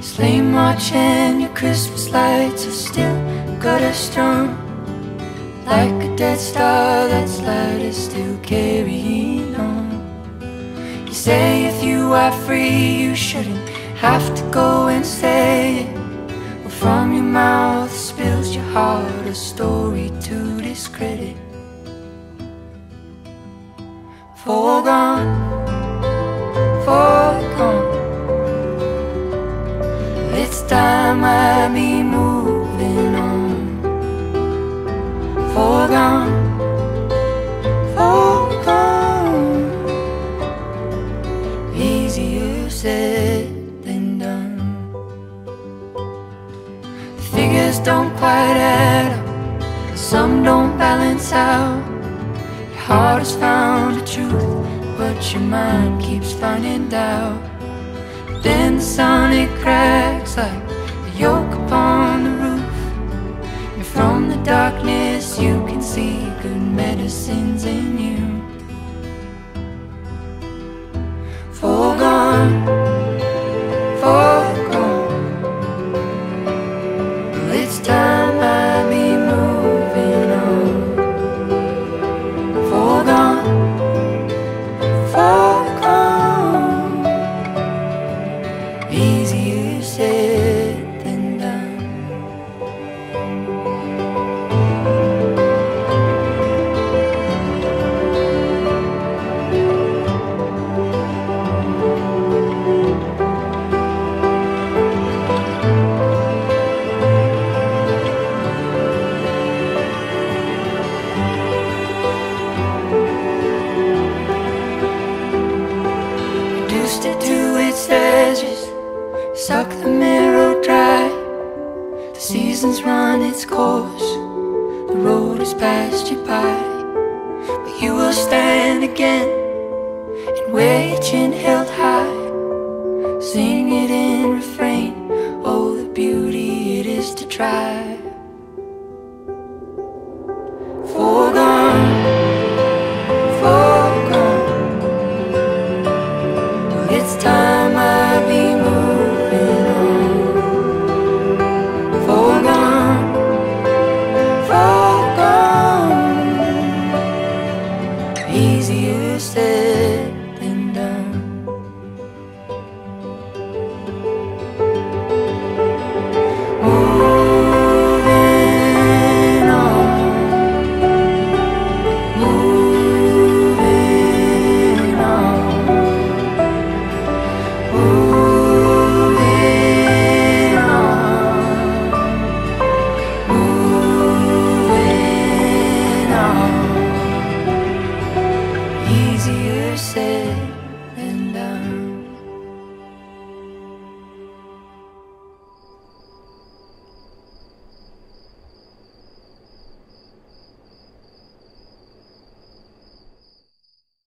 Sleigh march and your Christmas lights are still got us strung Like a dead star that's light is still carrying on. You say if you are free you shouldn't have to go and say it. Well from your mouth spills your heart a story to discredit. Foregone It's time I be moving on. Foregone, foregone. Easier said than done. Figures don't quite add up. Some don't balance out. Your heart has found the truth But your mind keeps finding doubt then the sun it cracks like the yolk upon the roof. And from the darkness you can see good medicines in you. Foregone It to its edges, suck the marrow dry. The seasons run its course, the road has passed you by. But you will stand again and wear your held high. Sing it in refrain, oh, the beauty it is to try. verses